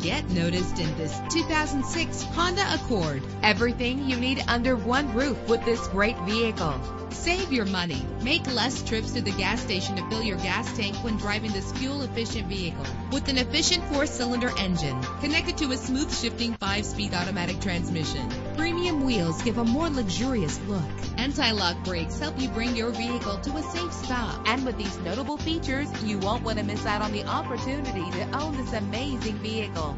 get noticed in this 2006 Honda Accord. Everything you need under one roof with this great vehicle. Save your money. Make less trips to the gas station to fill your gas tank when driving this fuel-efficient vehicle. With an efficient four-cylinder engine connected to a smooth shifting five-speed automatic transmission. Premium wheels give a more luxurious look. Anti-lock brakes help you bring your vehicle to a safe stop. And with these notable features, you won't want to miss out on the opportunity to own this amazing vehicle